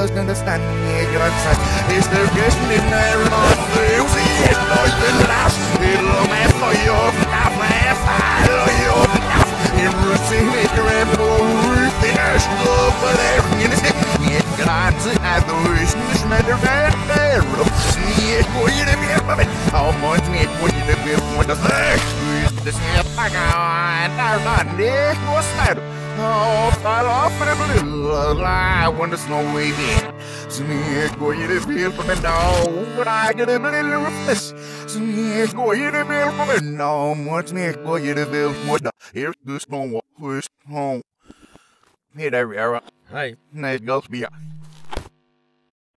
words understand me your time Is there getting in there on the music noise been lost It long for your mouth and follow your mouth In routine is your every finish love but everything is Yet God to the wish in this matter and fair Yet for you to be a puppet How much need for you to be one of the first This is a fucking I don't know this was sad Oh, follow want to snow wavy Sneak, go you to feel from it now But I get a little ruthless Sneak, go you to feel from it now What's me, go you to feel from it Here's the snow, first home Hey there, Vera. Hi. Nice girls, be